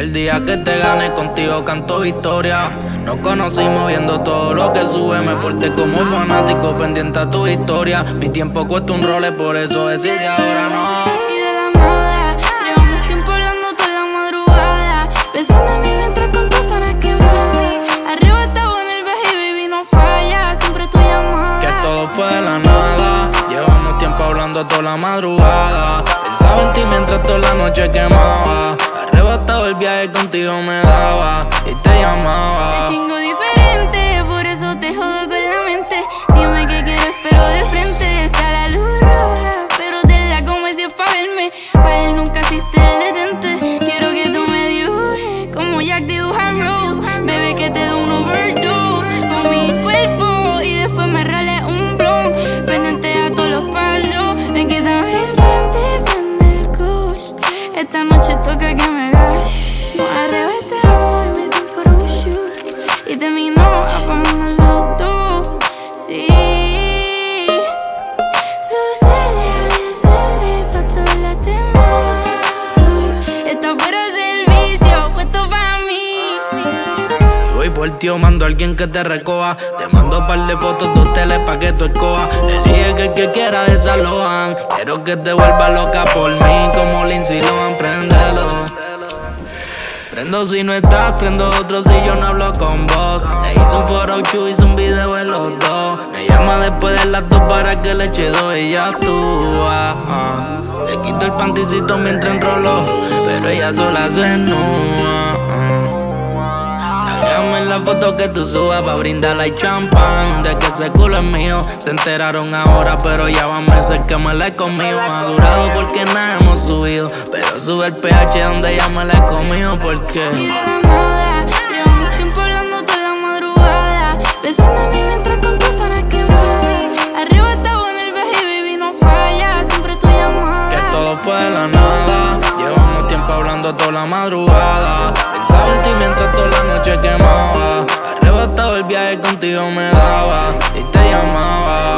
El día que te gane contigo canto victoria. Nos conocimos viendo todo lo que sube. Me porté como fanático pendiente a tu historia. Mi tiempo cuesta un role, por eso decidí ahora no. Y de la nada, llevamos tiempo hablando toda la madrugada. Pensando en mí mientras con tus fanas quemadas. Arrebatado en el viaje, baby, no falla. Siempre tu llamada. Que todo fue de la nada. Llevamos tiempo hablando toda la madrugada. Pensaba en ti mientras toda la noche quemaba. El viaje contigo me daba y te llamaba. Te chingo diferente, por eso te jodo con la mente. Dime qué quieres, pero de frente está la luz roja. Pero te la como si es pa' verme. Pa' él nunca existe el detente. Quiero que tú me dibujes como Jack dibuja Rose. Bebé, que te dé un overdose con mi cuerpo. Y después me rale un blon. Pendiente a todos los pasos. Ven que en frente, el kush. Esta noche toca que me por ti o mando a alguien que te recoja. Te mando par de fotos de hoteles pa' que tú escojas. Elige que el que quiera desalojan. Quiero que te vuelva loca por mí, como Lindsay Lohan, préndelo. Prendo si no estás, prendo otro si yo no hablo con vos. Le hice un foro hice un video en los dos. Me llama después de las dos para que le eche dos y ya actúa. ah. Le quito el panticito mientras enrolo, pero ella sola se nua. Déjame en la foto que tú subas pa' brindarle y champán De que ese culo es mío Se enteraron ahora pero ya van meses que me la he comido Ha durado porque nada hemos subido Pero sube el pH donde ya me la he comido Y porque de la nada, llevamos tiempo hablando toda la madrugada. Pensando en mí mientras con tus fanas quemadas. Arrebatado en el viaje, baby, no falla. Siempre tu llamada. Que todo fue de la nada hablando toda la madrugada. Pensaba en ti mientras toda la noche quemaba. Arrebatado el viaje contigo me daba y te llamaba.